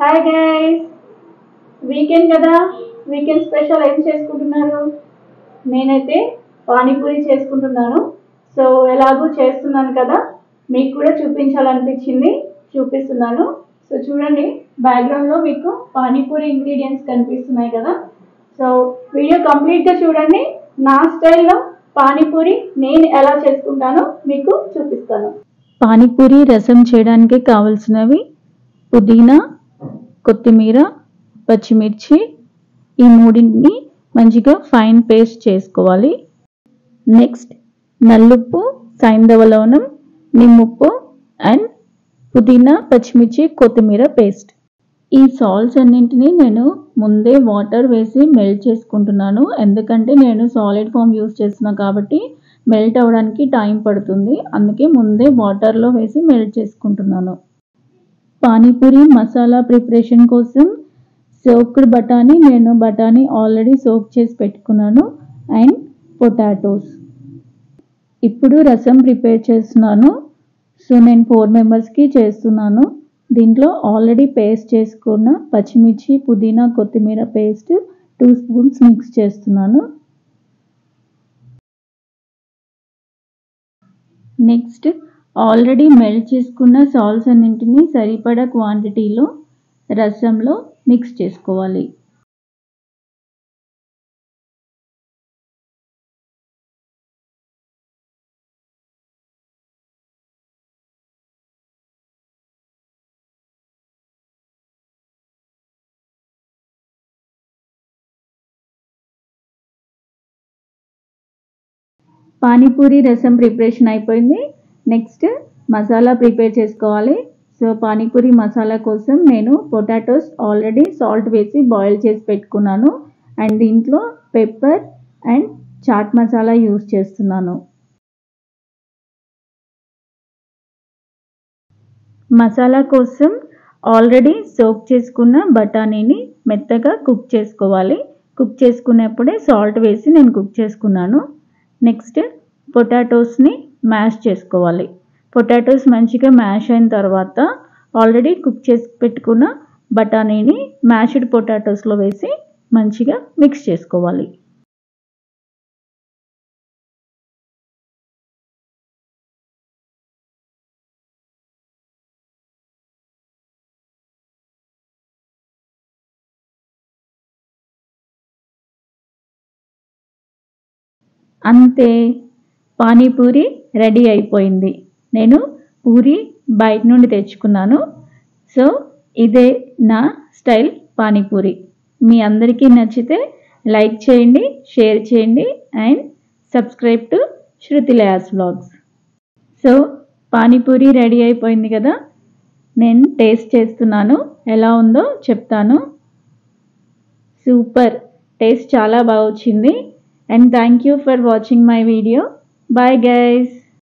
Hi guys weekend కదా. Weekend special ఏం చేసుకుంటున్నారు? నేనైతే పానీపూరి చేసుకుంటున్నాను. సో ఎలాగూ చేస్తున్నాను కదా. మీకు కూడా చూపించాలనిపించింది. చూపిస్తున్నాను. సో చూడండి. బ్యాక్గ్రౌండ్లో మీకు పానీపూరి ఇంగ్రీడియంట్స్ కనిపిస్తున్నాయి కదా. సో వీడియో కంప్లీట్గా చూడండి. నా స్టైల్లో పానీపూరి నేను ఎలా చేసుకుంటానో మీకు చూపిస్తాను. పానీపూరి రసం చేయడానికి కావలసినవి పుదీనా కొత్తిమీర పచ్చిమిర్చి ఈ మూడింటిని మంచిగా ఫైన్ పేస్ట్ చేసుకోవాలి. నెక్స్ట్ నల్లుప్పు సైంధవ నిమ్ముప్పు అండ్ పుదీనా పచ్చిమిర్చి కొత్తిమీర పేస్ట్ ఈ సాల్ట్స్ అన్నింటినీ నేను ముందే వాటర్ వేసి మెల్ట్ చేసుకుంటున్నాను. ఎందుకంటే నేను సాలిడ్ ఫామ్ యూస్ చేస్తున్నా కాబట్టి మెల్ట్ అవ్వడానికి టైం పడుతుంది. అందుకే ముందే వాటర్లో వేసి మెల్ట్ చేసుకుంటున్నాను. పానీపూరి మసాలా ప్రిపరేషన్ కోసం సోక్డ్ బఠానీ నేను బఠానీ ఆల్రెడీ సోక్ చేసి పెట్టుకున్నాను అండ్ పొటాటోస్. ఇప్పుడు రసం ప్రిపేర్ చేస్తున్నాను. సో నేను ఫోర్ మెంబర్స్కి చేస్తున్నాను. దీంట్లో ఆల్రెడీ పేస్ట్ చేసుకున్న పచ్చిమిర్చి పుదీనా కొత్తిమీర పేస్ట్ టూ స్పూన్స్ మిక్స్ చేస్తున్నాను. నెక్స్ట్ ఆల్రెడీ మెల్ట్ చేసుకున్న సాల్స్ అన్నింటినీ సరిపడా క్వాంటిటీలో రసంలో మిక్స్ చేసుకోవాలి. పానీపూరి రసం ప్రిపరేషన్ అయిపోయింది. నెక్స్ట్ మసాలా ప్రిపేర్ చేసుకోవాలి. సో పానీపూరి మసాలా కోసం నేను పొటాటోస్ ఆల్రెడీ సాల్ట్ వేసి బాయిల్ చేసి పెట్టుకున్నాను. అండ్ దీంట్లో pepper and chaat masala use చేస్తున్నాను. మసాలా కోసం ఆల్రెడీ సోక్ చేసుకున్న బఠానీని మెత్తగా కుక్ చేసుకోవాలి. కుక్ చేసుకునేప్పుడే సాల్ట్ వేసి నేను కుక్ చేసుకున్నాను. నెక్స్ట్ పొటాటోస్ని మ్యాష్ చేసుకోవాలి. పొటాటోస్ మంచిగా మ్యాష్ అయిన తర్వాత ఆల్రెడీ కుక్ చేసి పెట్టుకున్న బఠానీని మ్యాష్డ్ పొటాటోస్లో వేసి మంచిగా మిక్స్ చేసుకోవాలి. అంతే. పానీపూరి రెడీ అయిపోయింది. నేను పూరి బయట నుండి తెచ్చుకున్నాను. సో ఇదే నా స్టైల్ పానీపూరి. మీ అందరికీ నచ్చితే లైక్ చేయండి షేర్ చేయండి and subscribe to Shruti Laya's vlogs. So panipuri ready అయిపోయింది కదా? నేను టేస్ట్ చేస్తున్నాను. ఎలా ఉందో చెప్తాను. సూపర్! టేస్ట్ చాలా బాగా వచ్చింది. And thank you for watching my video. Bye guys!